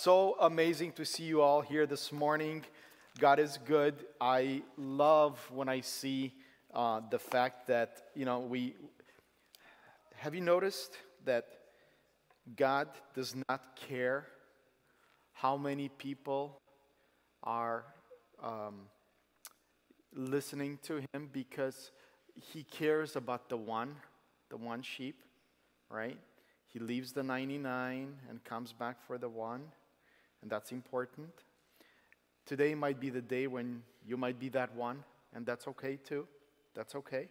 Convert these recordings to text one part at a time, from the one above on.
so amazing to see you all here this morning. God is good. I love when I see uh, the fact that, you know, we have you noticed that God does not care how many people are um, listening to Him because He cares about the one, the one sheep, right? He leaves the 99 and comes back for the one, and that's important. Today might be the day when you might be that one, and that's okay too. That's okay.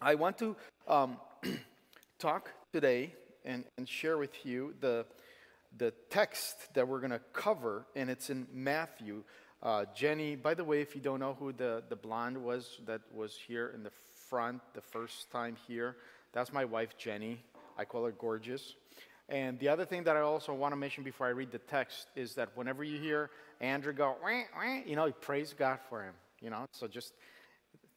I want to um, talk today and, and share with you the, the text that we're going to cover, and it's in Matthew. Uh, Jenny, by the way, if you don't know who the, the blonde was that was here in the front the first time here, that's my wife, Jenny. I call her gorgeous. And the other thing that I also want to mention before I read the text is that whenever you hear Andrew go, wah, wah, you know, praise God for him. You know, so just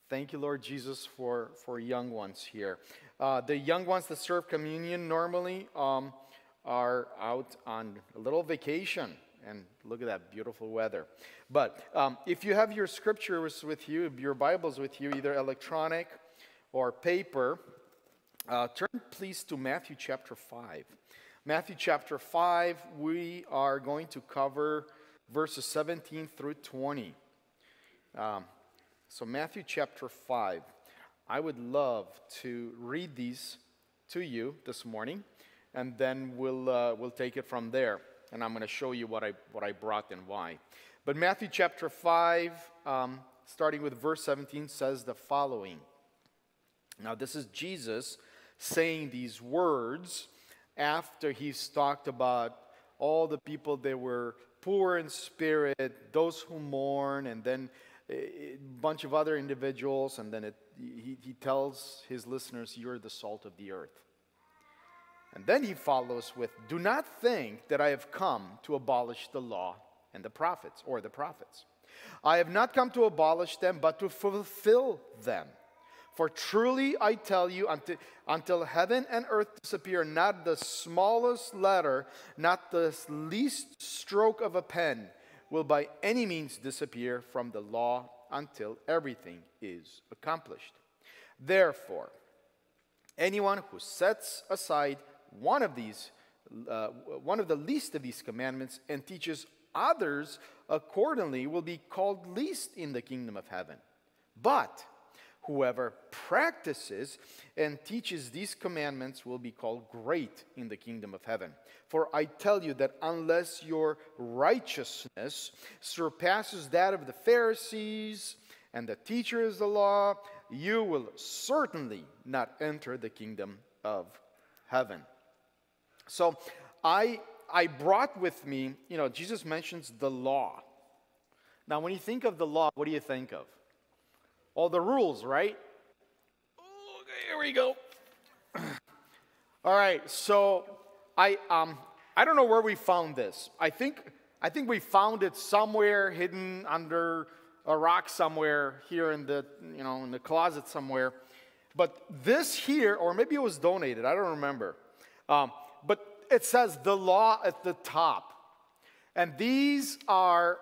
thank you, Lord Jesus, for, for young ones here. Uh, the young ones that serve communion normally um, are out on a little vacation. And look at that beautiful weather. But um, if you have your scriptures with you, your Bibles with you, either electronic or paper, uh, turn please to Matthew chapter 5. Matthew chapter 5, we are going to cover verses 17 through 20. Um, so, Matthew chapter 5. I would love to read these to you this morning, and then we'll, uh, we'll take it from there. And I'm going to show you what I, what I brought and why. But Matthew chapter 5, um, starting with verse 17, says the following. Now, this is Jesus saying these words after he's talked about all the people that were poor in spirit, those who mourn, and then a bunch of other individuals, and then it, he, he tells his listeners, You're the salt of the earth. And then he follows with, Do not think that I have come to abolish the law and the prophets, or the prophets. I have not come to abolish them, but to fulfill them. For truly I tell you, until, until heaven and earth disappear, not the smallest letter, not the least stroke of a pen will by any means disappear from the law until everything is accomplished. Therefore, anyone who sets aside one of these, uh, one of the least of these commandments and teaches others accordingly will be called least in the kingdom of heaven. But Whoever practices and teaches these commandments will be called great in the kingdom of heaven. For I tell you that unless your righteousness surpasses that of the Pharisees and the teachers of the law, you will certainly not enter the kingdom of heaven. So I I brought with me, you know, Jesus mentions the law. Now, when you think of the law, what do you think of? All the rules, right? Okay, here we go. all right, so I um I don't know where we found this. I think I think we found it somewhere hidden under a rock somewhere here in the you know in the closet somewhere. But this here, or maybe it was donated. I don't remember. Um, but it says the law at the top, and these are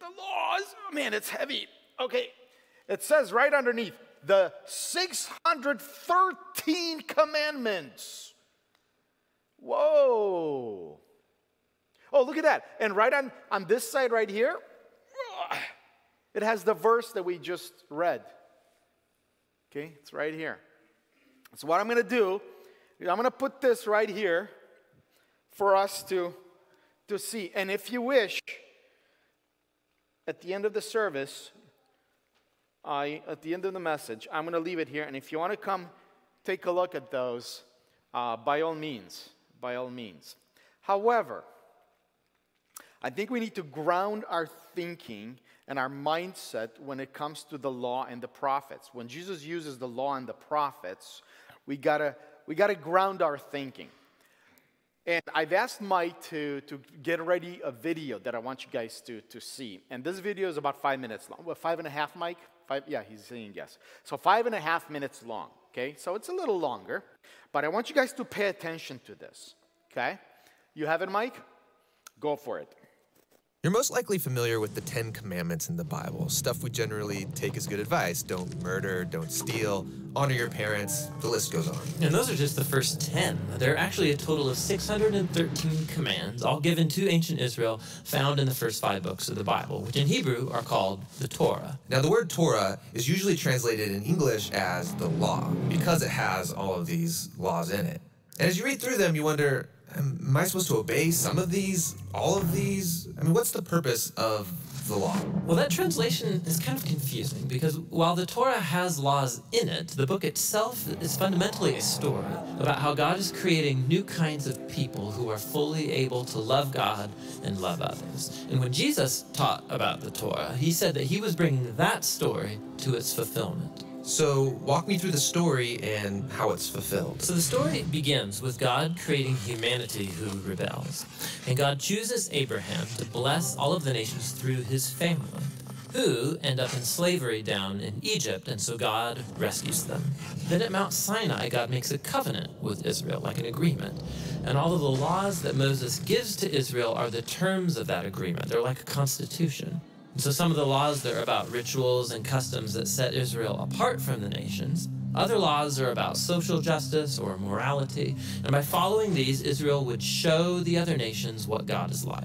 the laws. Oh, man, it's heavy. Okay, it says right underneath the 613 commandments. Whoa. Oh, look at that. And right on, on this side right here, it has the verse that we just read. Okay, it's right here. So, what I'm going to do, I'm going to put this right here for us to, to see. And if you wish, at the end of the service, I, at the end of the message, I'm going to leave it here. And if you want to come take a look at those, uh, by all means, by all means. However, I think we need to ground our thinking and our mindset when it comes to the law and the prophets. When Jesus uses the law and the prophets, we gotta we gotta ground our thinking. And I've asked Mike to, to get ready a video that I want you guys to, to see. And this video is about five minutes long. Well, five and a half, Mike? Five, yeah, he's saying yes. So five and a half minutes long, okay? So it's a little longer, but I want you guys to pay attention to this, okay? You have it, Mike? Go for it. You're most likely familiar with the Ten Commandments in the Bible, stuff we generally take as good advice. Don't murder, don't steal, honor your parents, the list goes on. And those are just the first 10. There are actually a total of 613 commands, all given to ancient Israel, found in the first five books of the Bible, which in Hebrew are called the Torah. Now, the word Torah is usually translated in English as the law because it has all of these laws in it. And as you read through them, you wonder, am I supposed to obey some of these, all of these? I mean, what's the purpose of the law? Well, that translation is kind of confusing because while the Torah has laws in it, the book itself is fundamentally a story about how God is creating new kinds of people who are fully able to love God and love others. And when Jesus taught about the Torah, he said that he was bringing that story to its fulfillment. So, walk me through the story and how it's fulfilled. So the story begins with God creating humanity who rebels. And God chooses Abraham to bless all of the nations through his family, who end up in slavery down in Egypt, and so God rescues them. Then at Mount Sinai, God makes a covenant with Israel, like an agreement. And all of the laws that Moses gives to Israel are the terms of that agreement. They're like a constitution. So some of the laws there are about rituals and customs that set Israel apart from the nations. Other laws are about social justice or morality. And by following these, Israel would show the other nations what God is like.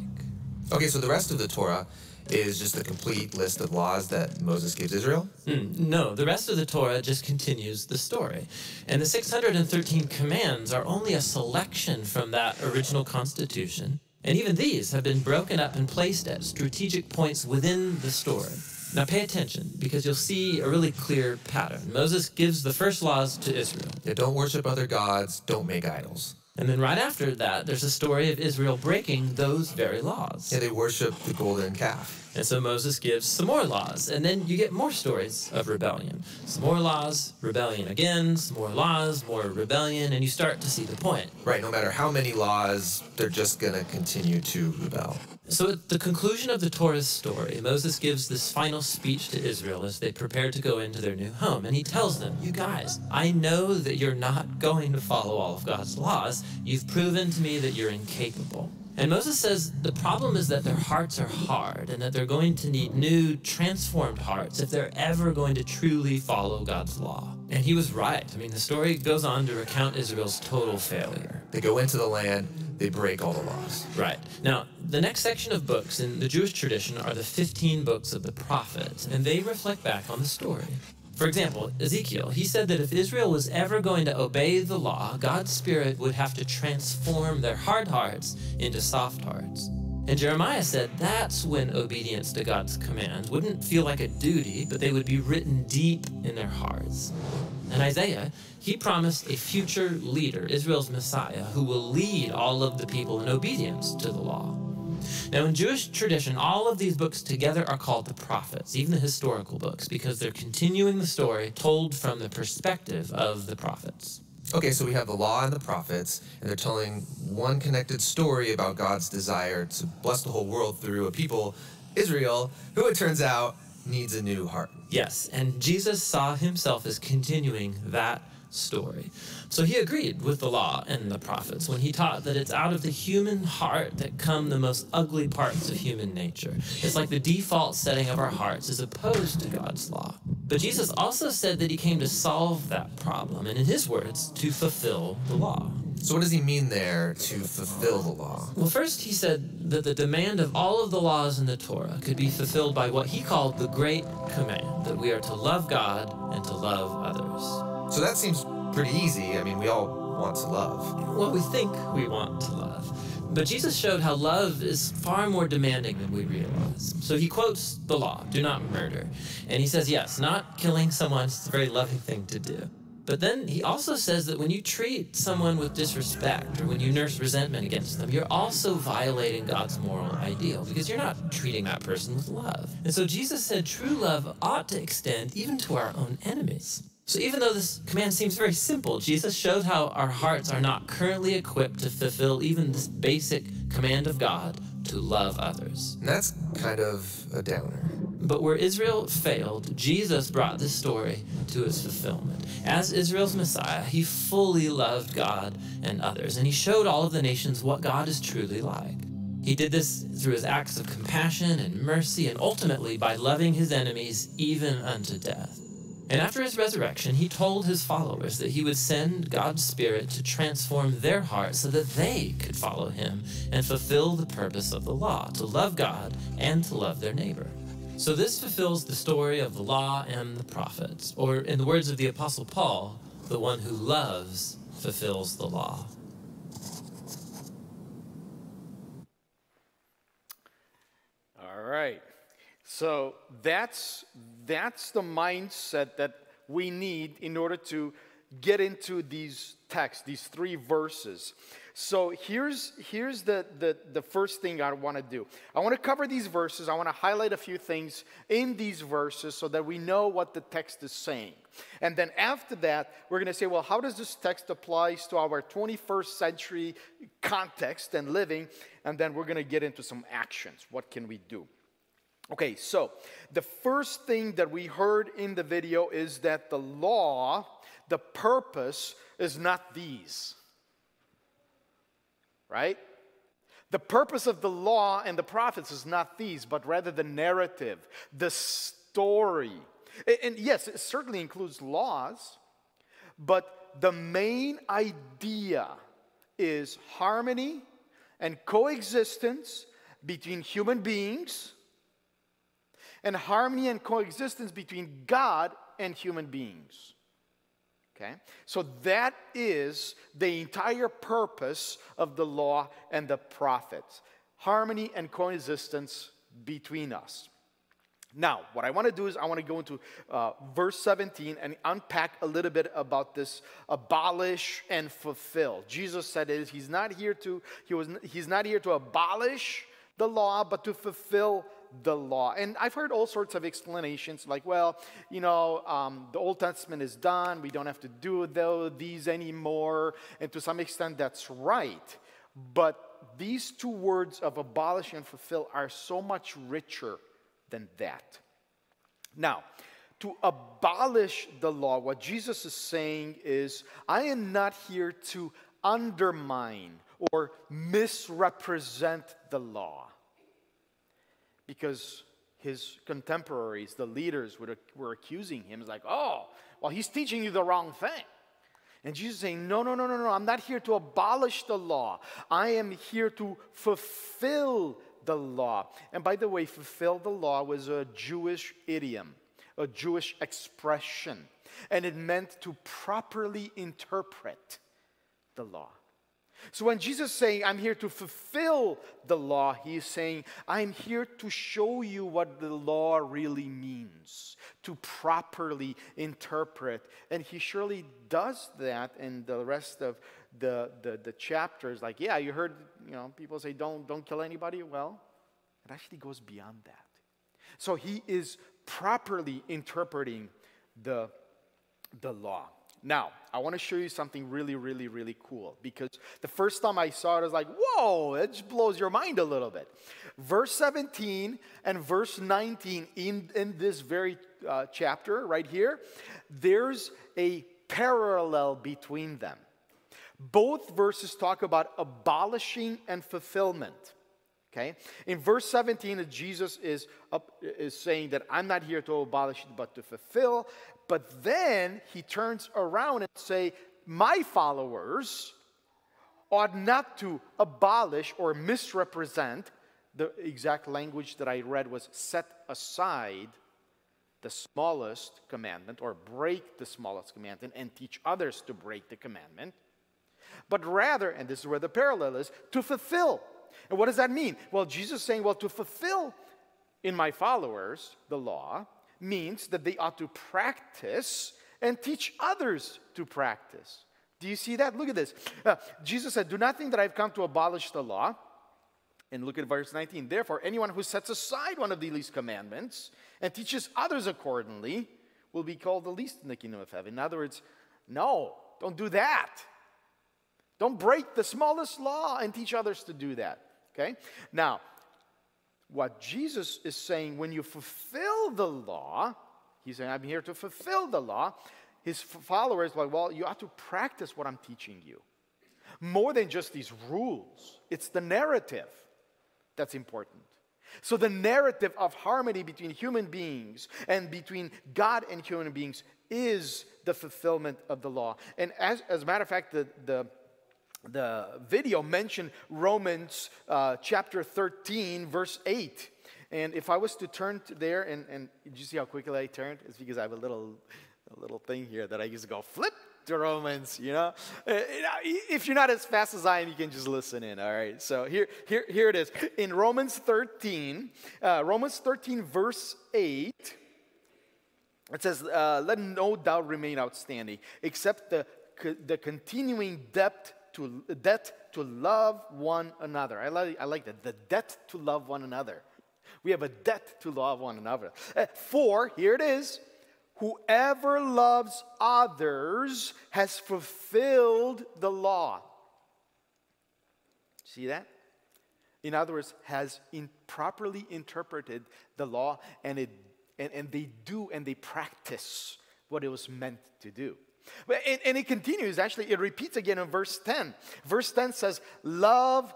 Okay, so the rest of the Torah is just a complete list of laws that Moses gives Israel? Mm, no, the rest of the Torah just continues the story. And the 613 commands are only a selection from that original constitution. And even these have been broken up and placed at strategic points within the story. Now pay attention because you'll see a really clear pattern. Moses gives the first laws to Israel. Yeah, don't worship other gods, don't make idols. And then right after that, there's a story of Israel breaking those very laws. Yeah, they worship the golden calf. And so Moses gives some more laws, and then you get more stories of rebellion. Some more laws, rebellion again, some more laws, more rebellion, and you start to see the point. Right, no matter how many laws, they're just going to continue to rebel. So at the conclusion of the Torah's story, Moses gives this final speech to Israel as they prepare to go into their new home. And he tells them, You guys, I know that you're not going to follow all of God's laws. You've proven to me that you're incapable. And Moses says the problem is that their hearts are hard and that they're going to need new, transformed hearts if they're ever going to truly follow God's law. And he was right. I mean, the story goes on to recount Israel's total failure. They go into the land, they break all the laws. Right. Now, the next section of books in the Jewish tradition are the 15 books of the prophets, and they reflect back on the story. For example, Ezekiel, he said that if Israel was ever going to obey the law, God's Spirit would have to transform their hard hearts into soft hearts. And Jeremiah said that's when obedience to God's commands wouldn't feel like a duty, but they would be written deep in their hearts. And Isaiah, he promised a future leader, Israel's Messiah, who will lead all of the people in obedience to the law. Now, in Jewish tradition, all of these books together are called the prophets, even the historical books, because they're continuing the story told from the perspective of the prophets. Okay, so we have the law and the prophets, and they're telling one connected story about God's desire to bless the whole world through a people, Israel, who it turns out needs a new heart. Yes, and Jesus saw himself as continuing that story. So he agreed with the law and the prophets when he taught that it's out of the human heart that come the most ugly parts of human nature. It's like the default setting of our hearts is opposed to God's law. But Jesus also said that he came to solve that problem, and in his words, to fulfill the law. So, what does he mean there to fulfill the law? Well, first, he said that the demand of all of the laws in the Torah could be fulfilled by what he called the Great Command that we are to love God and to love others. So, that seems pretty easy. I mean, we all want to love. Well, we think we want to love. But Jesus showed how love is far more demanding than we realize. So he quotes the law do not murder. And he says, yes, not killing someone is a very loving thing to do. But then he also says that when you treat someone with disrespect or when you nurse resentment against them, you're also violating God's moral ideal because you're not treating that person with love. And so Jesus said true love ought to extend even to our own enemies. So even though this command seems very simple, Jesus showed how our hearts are not currently equipped to fulfill even this basic command of God to love others. And that's kind of a downer. But where Israel failed, Jesus brought this story to its fulfillment. As Israel's Messiah, he fully loved God and others, and he showed all of the nations what God is truly like. He did this through his acts of compassion and mercy, and ultimately by loving his enemies even unto death. And after his resurrection, he told his followers that he would send God's Spirit to transform their hearts so that they could follow him and fulfill the purpose of the law to love God and to love their neighbor. So, this fulfills the story of the law and the prophets, or in the words of the Apostle Paul, the one who loves fulfills the law. All right. So that's that's the mindset that we need in order to get into these texts, these three verses. So here's, here's the, the, the first thing I want to do. I want to cover these verses. I want to highlight a few things in these verses so that we know what the text is saying. And then after that, we're going to say, well, how does this text apply to our 21st century context and living? And then we're going to get into some actions. What can we do? Okay, so the first thing that we heard in the video is that the law, the purpose is not these right? The purpose of the law and the prophets is not these, but rather the narrative, the story. And yes, it certainly includes laws, but the main idea is harmony and coexistence between human beings and harmony and coexistence between God and human beings. Okay? So that is the entire purpose of the law and the prophets harmony and coexistence between us. Now, what I want to do is I want to go into uh, verse 17 and unpack a little bit about this abolish and fulfill. Jesus said it is he's not here to he was he's not here to abolish the law but to fulfill the law. And I've heard all sorts of explanations like, well, you know, um, the Old Testament is done, we don't have to do these anymore. And to some extent, that's right. But these two words of abolish and fulfill are so much richer than that. Now, to abolish the law, what Jesus is saying is, I am not here to undermine or misrepresent the law because his contemporaries, the leaders, were accusing him. It's like, oh, well, he's teaching you the wrong thing. And Jesus saying, no, no, no, no, no, I'm not here to abolish the law. I am here to fulfill the law. And by the way, fulfill the law was a Jewish idiom, a Jewish expression. And it meant to properly interpret the law. So when Jesus is saying, I'm here to fulfill the law, he is saying, I'm here to show you what the law really means, to properly interpret. And he surely does that in the rest of the, the, the chapters. Like, yeah, you heard, you know, people say, don't, don't kill anybody. Well, it actually goes beyond that. So he is properly interpreting the, the law. Now, I want to show you something really, really, really cool because the first time I saw it, I was like, whoa, it just blows your mind a little bit. Verse 17 and verse 19 in, in this very uh, chapter right here, there's a parallel between them. Both verses talk about abolishing and fulfillment. Okay? In verse 17, Jesus is, up, is saying that I'm not here to abolish it, but to fulfill. But then he turns around and say, My followers ought not to abolish or misrepresent the exact language that I read was set aside the smallest commandment or break the smallest commandment and teach others to break the commandment, but rather, and this is where the parallel is, to fulfill. And what does that mean? Well, Jesus is saying, well, to fulfill in my followers the law means that they ought to practice and teach others to practice. Do you see that? Look at this. Uh, Jesus said, Do not think that I've come to abolish the law. And look at verse 19. Therefore, anyone who sets aside one of the least commandments and teaches others accordingly will be called the least in the kingdom of heaven. In other words, no, don't do that. Don't break the smallest law and teach others to do that. Okay? Now, what Jesus is saying when you fulfill the law, he's saying, I'm here to fulfill the law. His followers, like, well, you have to practice what I'm teaching you. More than just these rules, it's the narrative. That's important. So, the narrative of harmony between human beings and between God and human beings is the fulfillment of the law. And as, as a matter of fact, the, the, the video mentioned Romans uh, chapter 13, verse 8. And if I was to turn to there, and, and did you see how quickly I turned? It's because I have a little, a little thing here that I used to go flip to Romans, you know? Uh, if you're not as fast as I am, you can just listen in, all right? So here, here, here it is. In Romans 13, uh, Romans 13, verse 8, it says, uh, Let no doubt remain outstanding, except the, the continuing debt to, debt to love one another. I like, I like that, the debt to love one another. We have a debt to love one another. Uh, for, here it is, Whoever loves others has fulfilled the law. See that? In other words, has in properly interpreted the law and, it, and, and they do and they practice what it was meant to do. And, and it continues, actually, it repeats again in verse 10. Verse 10 says, Love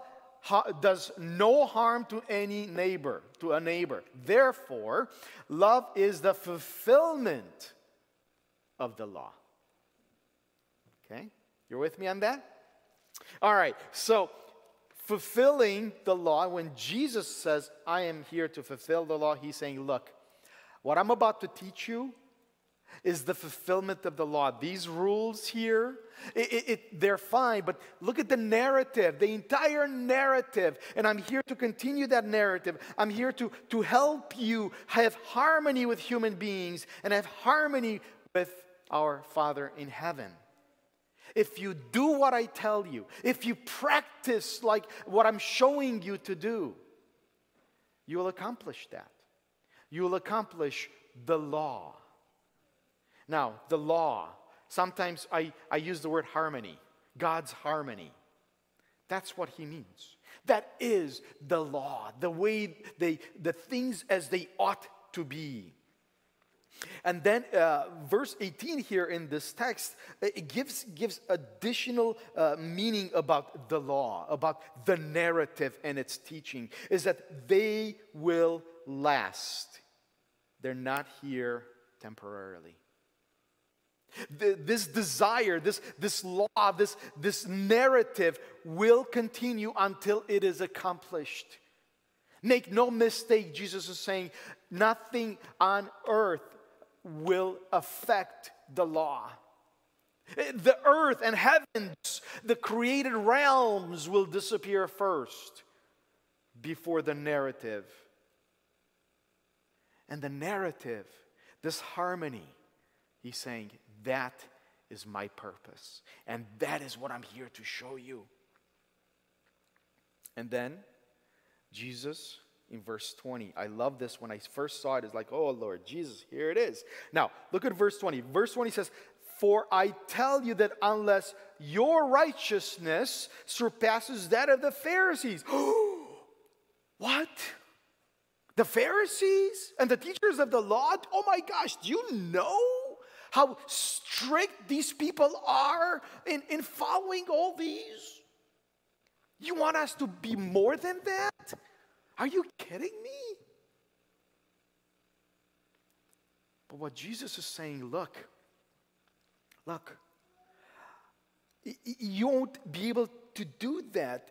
does no harm to any neighbor, to a neighbor. Therefore, love is the fulfillment of the law. Okay? You're with me on that? All right. So, fulfilling the law, when Jesus says, I am here to fulfill the law, he's saying, Look, what I'm about to teach you is the fulfillment of the law. These rules here, it, it, it, they're fine, but look at the narrative, the entire narrative. And I'm here to continue that narrative. I'm here to, to help you have harmony with human beings and have harmony with our Father in heaven. If you do what I tell you, if you practice like what I'm showing you to do, you will accomplish that. You will accomplish the law. Now, the law, sometimes I, I use the word harmony, God's harmony. That's what he means. That is the law, the way they, the things as they ought to be. And then uh, verse 18 here in this text, it gives, gives additional uh, meaning about the law, about the narrative and its teaching, is that they will last. They're not here temporarily this desire, this, this law, this, this narrative will continue until it is accomplished. Make no mistake, Jesus is saying, nothing on earth will affect the law. Eh, the earth and heavens, the created realms will disappear first before the narrative. And the narrative, this harmony, he's saying, that is my purpose. And that is what I'm here to show you. And then Jesus in verse 20. I love this. When I first saw it, it's like, oh Lord Jesus, here it is. Now, look at verse 20. Verse 20 says, For I tell you that unless your righteousness surpasses that of the Pharisees. what? The Pharisees and the teachers of the law? Oh my gosh, do you know? How strict these people are in, in following all these? You want us to be more than that? Are you kidding me? But what Jesus is saying, look, look, you won't be able to do that.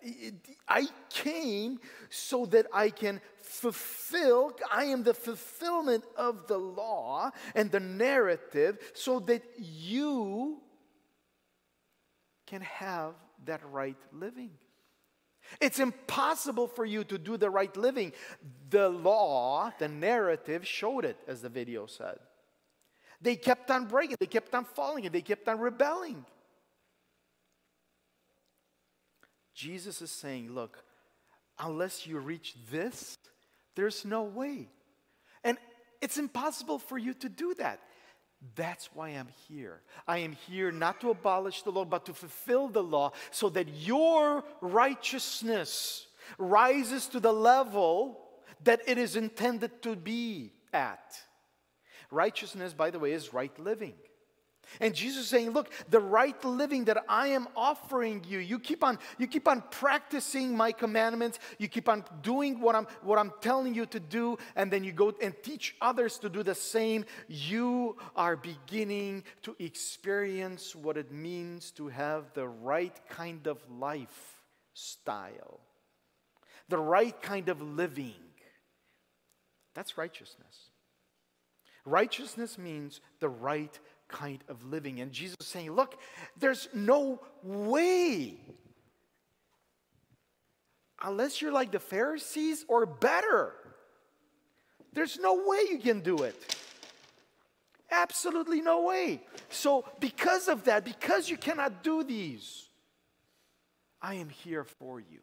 I came so that I can fulfill, I am the fulfillment of the law and the narrative so that you can have that right living. It's impossible for you to do the right living. The law, the narrative showed it, as the video said. They kept on breaking, they kept on falling, and they kept on rebelling. Jesus is saying, look, unless you reach this, there's no way. And it's impossible for you to do that. That's why I'm here. I am here not to abolish the law, but to fulfill the law so that your righteousness rises to the level that it is intended to be at. Righteousness, by the way, is right living. And Jesus is saying, look, the right living that I am offering you, you keep on, you keep on practicing my commandments, you keep on doing what I'm, what I'm telling you to do, and then you go and teach others to do the same. You are beginning to experience what it means to have the right kind of lifestyle, the right kind of living. That's righteousness. Righteousness means the right kind of living. And Jesus is saying, Look, there's no way, unless you're like the Pharisees or better, there's no way you can do it. Absolutely no way. So, because of that, because you cannot do these, I am here for you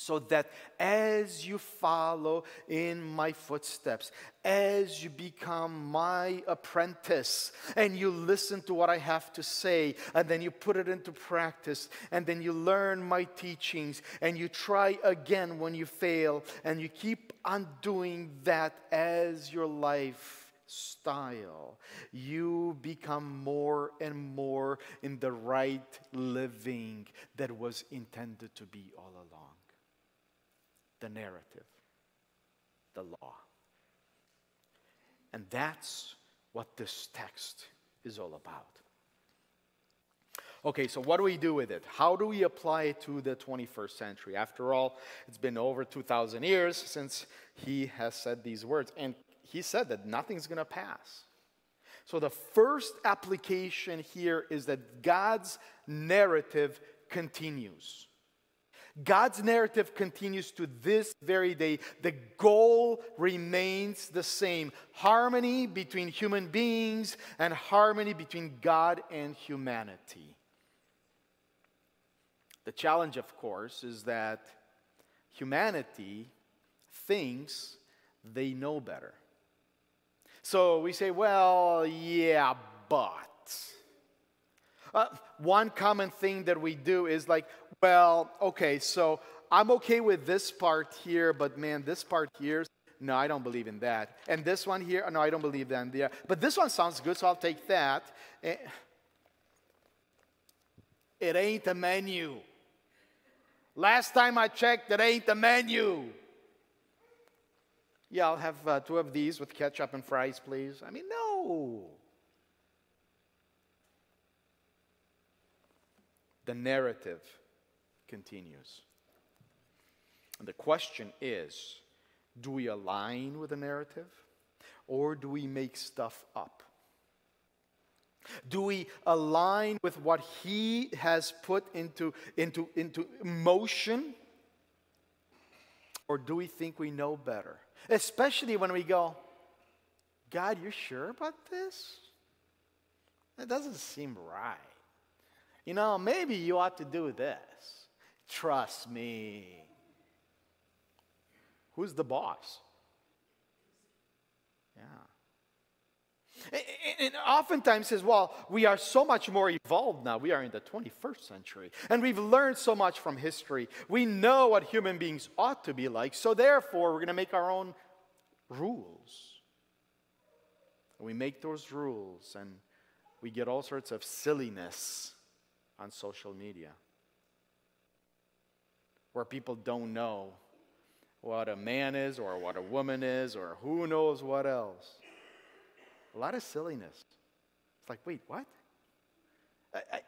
so that as you follow in my footsteps, as you become my apprentice, and you listen to what I have to say, and then you put it into practice, and then you learn my teachings, and you try again when you fail, and you keep on doing that as your life style, you become more and more in the right living that was intended to be all along the narrative, the law. And that's what this text is all about. Okay, so what do we do with it? How do we apply it to the 21st century? After all, it's been over 2,000 years since he has said these words, and he said that nothing's going to pass. So the first application here is that God's narrative continues. God's narrative continues to this very day. The goal remains the same harmony between human beings and harmony between God and humanity. The challenge, of course, is that humanity thinks they know better. So we say, well, yeah, but. Uh, one common thing that we do is like, well, okay, so I'm okay with this part here, but man, this part here, no, I don't believe in that. And this one here, no, I don't believe that. Yeah. But this one sounds good, so I'll take that. Eh, it ain't a menu. Last time I checked, it ain't a menu. Yeah, I'll have uh, two of these with ketchup and fries, please. I mean, no. The narrative continues. And the question is do we align with the narrative or do we make stuff up? Do we align with what he has put into, into, into motion? Or do we think we know better? Especially when we go, God, you're sure about this? That doesn't seem right. You know, maybe you ought to do this. Trust me. Who's the boss? Yeah. And oftentimes says, well, we are so much more evolved now. We are in the 21st century. And we've learned so much from history. We know what human beings ought to be like. So therefore, we're going to make our own rules. And we make those rules and we get all sorts of silliness on social media where people don't know what a man is or what a woman is or who knows what else. A lot of silliness. It's like, wait, what? I, I,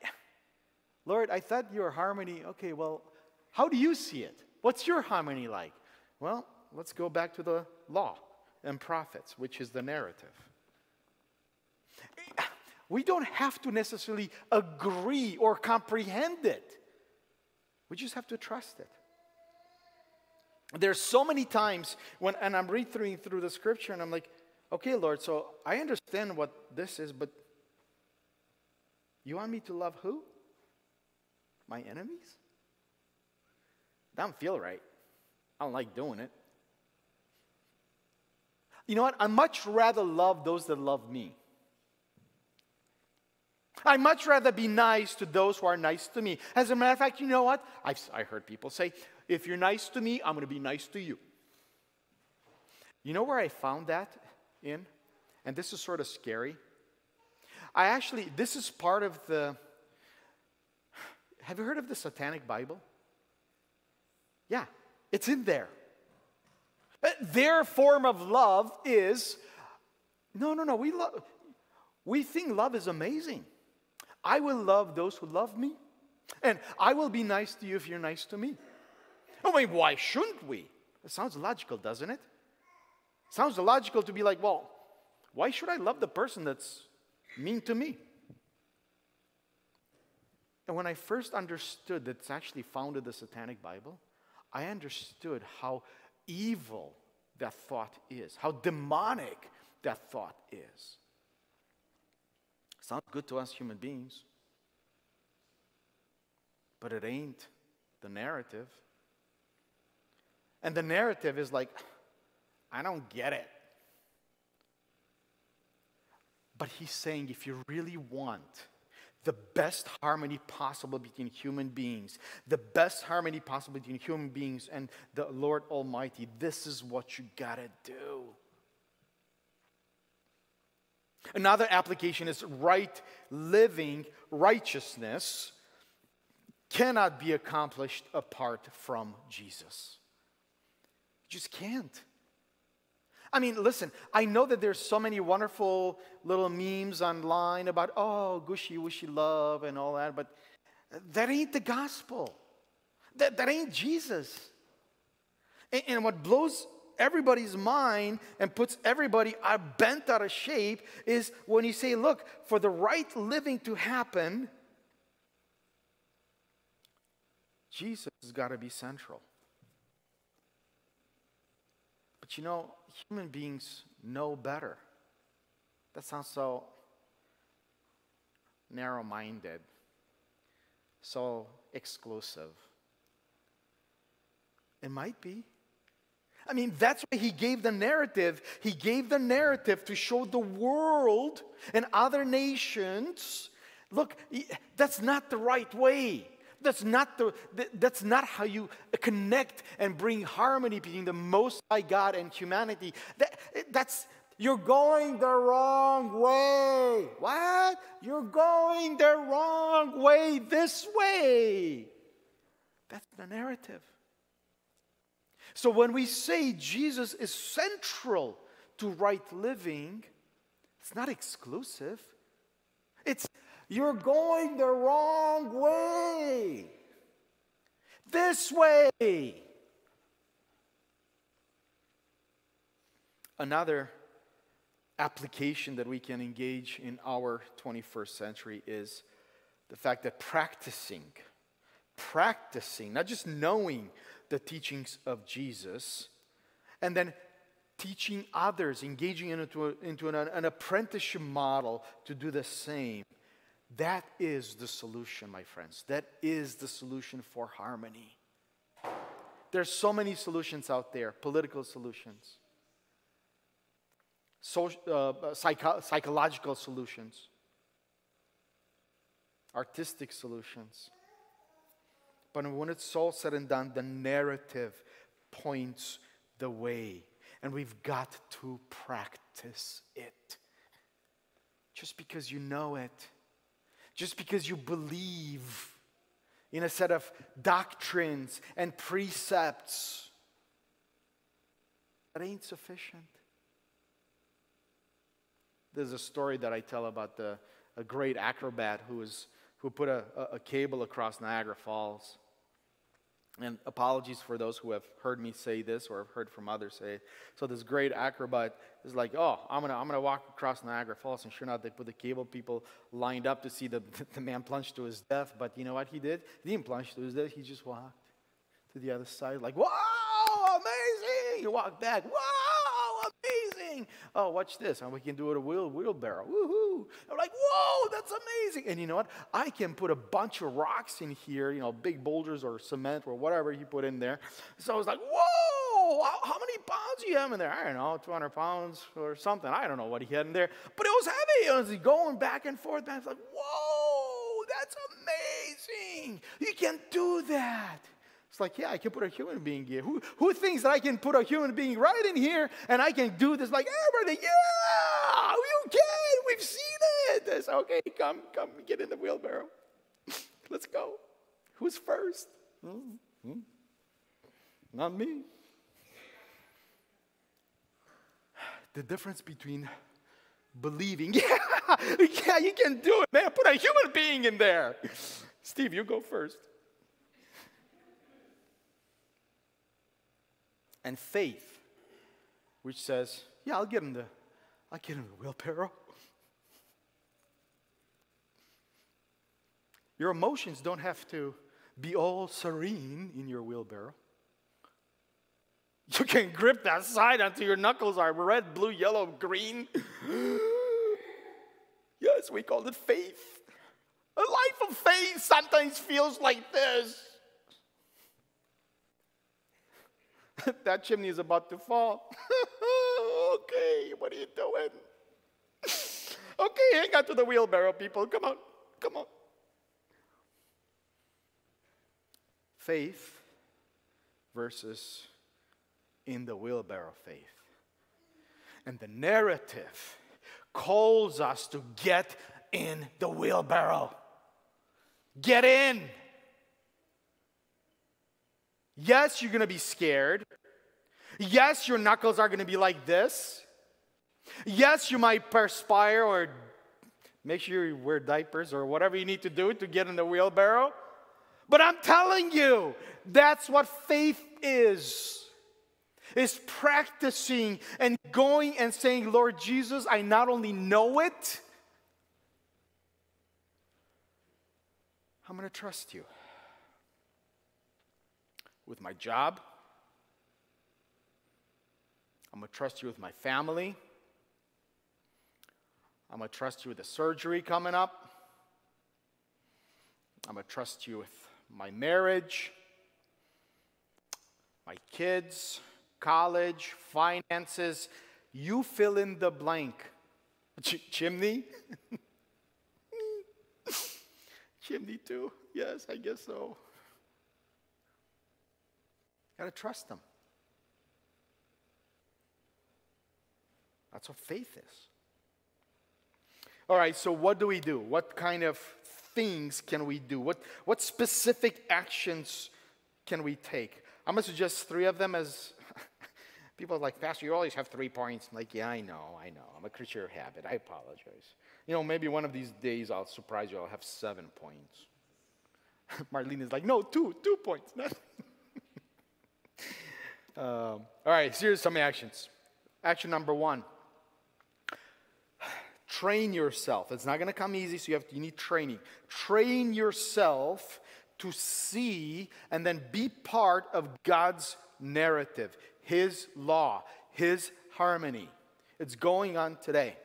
Lord, I thought your harmony, okay, well, how do you see it? What's your harmony like? Well, let's go back to the law and prophets, which is the narrative. We don't have to necessarily agree or comprehend it. We just have to trust it. There's so many times when, and I'm reading through the scripture and I'm like, okay, Lord, so I understand what this is, but you want me to love who? My enemies? That don't feel right. I don't like doing it. You know what? I much rather love those that love me. I much rather be nice to those who are nice to me. As a matter of fact, you know what? I've I heard people say, if you're nice to me, I'm going to be nice to you. You know where I found that in? And this is sort of scary. I actually, this is part of the. Have you heard of the Satanic Bible? Yeah, it's in there. Uh, their form of love is no, no, no. We love. We think love is amazing. I will love those who love me, and I will be nice to you if you're nice to me. I mean, why shouldn't we? It sounds logical, doesn't it? Sounds logical to be like, well, why should I love the person that's mean to me? And when I first understood that it's actually found in the Satanic Bible, I understood how evil that thought is, how demonic that thought is. Sounds good to us human beings, but it ain't the narrative. And the narrative is like, I don't get it. But he's saying if you really want the best harmony possible between human beings, the best harmony possible between human beings and the Lord Almighty, this is what you gotta do. Another application is right living righteousness cannot be accomplished apart from Jesus. Just can't. I mean, listen, I know that there's so many wonderful little memes online about, oh, gushy wishy love and all that, but that ain't the gospel. That, that ain't Jesus. And, and what blows everybody's mind and puts everybody uh, bent out of shape is when you say, look, for the right living to happen, Jesus has got to be central. But you know, human beings know better. That sounds so narrow minded, so exclusive. It might be. I mean, that's why he gave the narrative. He gave the narrative to show the world and other nations look, that's not the right way. That's not, the, that's not how you connect and bring harmony between the Most High God and humanity. That, that's, you're going the wrong way. What? You're going the wrong way this way. That's the narrative. So when we say Jesus is central to right living, it's not exclusive. It's you're going the wrong way. This way. Another application that we can engage in our 21st century is the fact that practicing, practicing, not just knowing the teachings of Jesus, and then teaching others, engaging into, a, into an, an apprenticeship model to do the same that is the solution, my friends. That is the solution for harmony. There's so many solutions out there political solutions, uh, psycho- psychological solutions, artistic solutions. But when it's all said and done, the narrative points the way. And we've got to practice it. Just because you know it just because you believe in a set of doctrines and precepts, that ain't sufficient. There's a story that I tell about the, a great acrobat who, was, who put a, a cable across Niagara Falls. And apologies for those who have heard me say this or have heard from others say it. So this great acrobat is like, oh, I'm gonna I'm gonna walk across Niagara Falls, and sure enough, they put the cable people lined up to see the the man plunge to his death. But you know what he did? He didn't plunge to his death. He just walked to the other side, like, wow, amazing! He walked back, wow, Oh, watch this, and we can do it a wheel wheelbarrow, woohoo! I'm like, whoa, that's amazing! And you know what? I can put a bunch of rocks in here, you know, big boulders or cement or whatever you put in there. So I was like, whoa, how, how many pounds do you have in there? I don't know, 200 pounds or something. I don't know what he had in there, but it was heavy. It was going back and forth. And I was like, whoa, that's amazing! You can do that. It's like, yeah, I can put a human being here. Who, who thinks that I can put a human being right in here and I can do this like everybody? Yeah, you can. We've seen it. this. Okay, come, come, get in the wheelbarrow. Let's go. Who's first? Mm-hmm. Not me. The difference between believing, yeah, yeah, you can do it, man. Put a human being in there. Steve, you go first. And faith, which says, yeah, I'll get him the, I'll get him the wheelbarrow. Your emotions don't have to be all serene in your wheelbarrow. You can grip that side until your knuckles are red, blue, yellow, green. yes, we call it faith. A life of faith sometimes feels like this. that chimney is about to fall. okay, what are you doing? okay, hang on to the wheelbarrow, people. Come on, come on. Faith versus in the wheelbarrow faith. And the narrative calls us to get in the wheelbarrow. Get in. Yes, you're going to be scared. Yes, your knuckles are going to be like this. Yes, you might perspire or make sure you wear diapers or whatever you need to do to get in the wheelbarrow. But I'm telling you, that's what faith is. Is practicing and going and saying, Lord Jesus, I not only know it, I'm going to trust you with my job. I'm going to trust you with my family. I'm going to trust you with the surgery coming up. I'm going to trust you with my marriage, my kids, college, finances. You fill in the blank. Ch- chimney? chimney, too? Yes, I guess so. Got to trust them. That's what faith is. All right, so what do we do? What kind of things can we do? What, what specific actions can we take? I'm going to suggest three of them as people like, Pastor, you always have three points. I'm like, yeah, I know, I know. I'm a creature of habit. I apologize. You know, maybe one of these days I'll surprise you. I'll have seven points. Marlene is like, no, two, two points. um, all right, here's some actions. Action number one train yourself. It's not going to come easy, so you have to, you need training. Train yourself to see and then be part of God's narrative, His law, His harmony. It's going on today.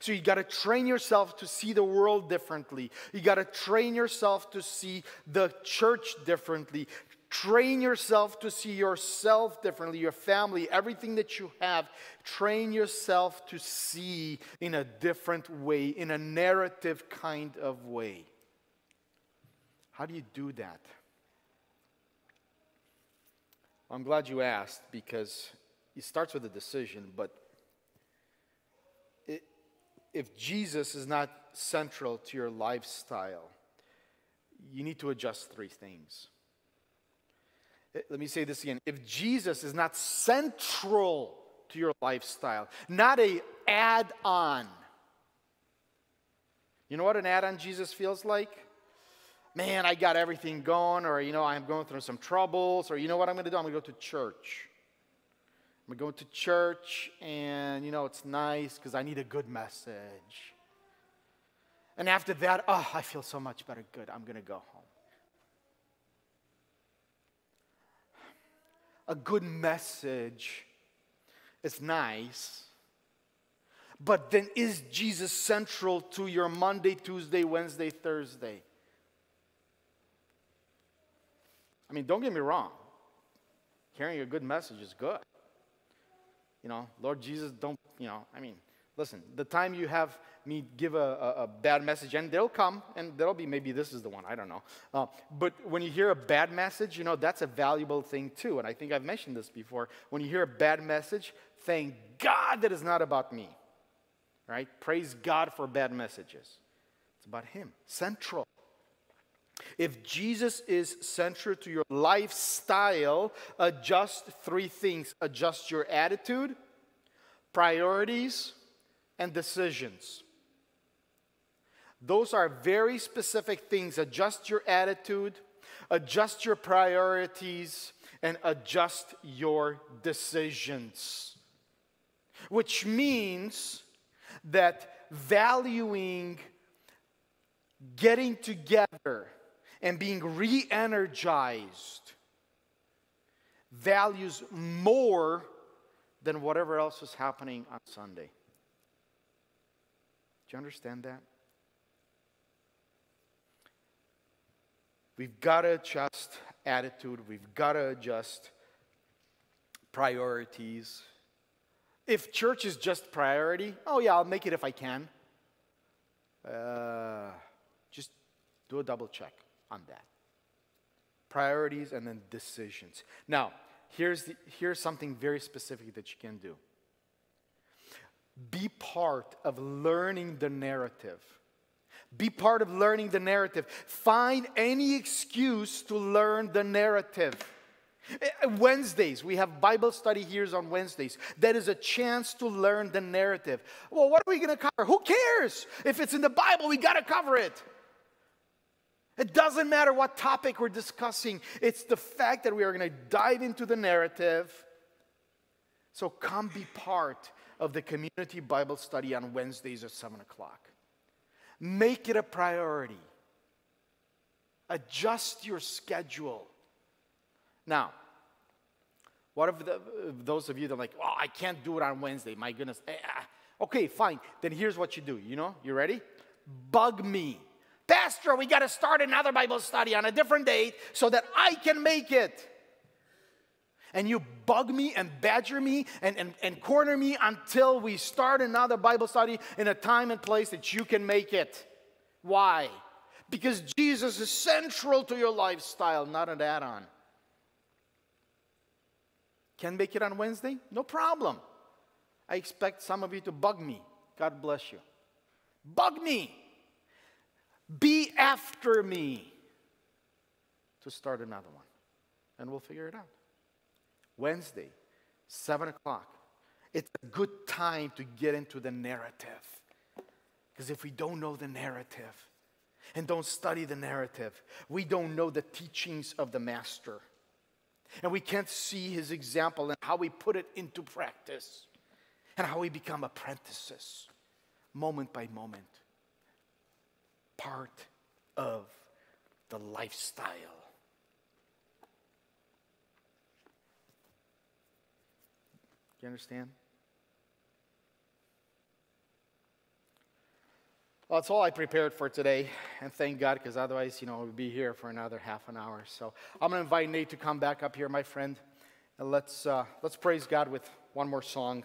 So you got to train yourself to see the world differently. You got to train yourself to see the church differently. Train yourself to see yourself differently, your family, everything that you have. Train yourself to see in a different way, in a narrative kind of way. How do you do that? I'm glad you asked because it starts with a decision, but it, if Jesus is not central to your lifestyle, you need to adjust three things. Let me say this again. If Jesus is not central to your lifestyle, not a add-on. You know what an add-on Jesus feels like? Man, I got everything going, or you know, I'm going through some troubles, or you know what I'm going to do? I'm going to go to church. I'm going to church, and you know, it's nice because I need a good message. And after that, oh, I feel so much better. Good, I'm going to go home. A good message is nice, but then is Jesus central to your Monday, Tuesday, Wednesday, Thursday? I mean, don't get me wrong. Hearing a good message is good. You know, Lord Jesus, don't, you know, I mean, listen, the time you have me give a, a, a, bad message, and they'll come, and there'll be maybe this is the one, I don't know. Uh, but when you hear a bad message, you know, that's a valuable thing too. And I think I've mentioned this before. When you hear a bad message, thank God that it's not about me. right? Praise God for bad messages. It's about Him, central. If Jesus is central to your lifestyle, adjust three things adjust your attitude, priorities, and decisions. Those are very specific things. Adjust your attitude, adjust your priorities, and adjust your decisions. Which means that valuing getting together and being re energized values more than whatever else is happening on Sunday. Do you understand that? We've got to adjust attitude, we've got to adjust priorities. If church is just priority, oh yeah, I'll make it if I can. Uh, just do a double check on that. Priorities and then decisions. Now, here's, the, here's something very specific that you can do be part of learning the narrative. Be part of learning the narrative. Find any excuse to learn the narrative. Eh, Wednesdays, we have Bible study here on Wednesdays. That is a chance to learn the narrative. Well, what are we going to cover? Who cares? If it's in the Bible, we got to cover it. It doesn't matter what topic we're discussing, it's the fact that we are going to dive into the narrative. So come be part of the community Bible study on Wednesdays at 7 o'clock. Make it a priority. Adjust your schedule. Now, what if, the, those of you that are like, oh, I can't do it on Wednesday, my goodness. Eh, ah. Okay, fine. Then here's what you do. You know, you ready? Bug me. Pastor, we got to start another Bible study on a different date so that I can make it. And you bug me and badger me and, and, and corner me until we start another Bible study in a time and place that you can make it. Why? Because Jesus is central to your lifestyle, not an add on. Can make it on Wednesday? No problem. I expect some of you to bug me. God bless you. Bug me. Be after me to start another one. And we'll figure it out. Wednesday, 7 o'clock. It's a good time to get into the narrative. Because if we don't know the narrative and don't study the narrative, we don't know the teachings of the Master. And we can't see his example and how we put it into practice and how we become apprentices moment by moment part of the lifestyle. You understand? Well, that's all I prepared for today, and thank God, because otherwise, you know, we'd be here for another half an hour. So I'm going to invite Nate to come back up here, my friend, and let's uh, let's praise God with one more song.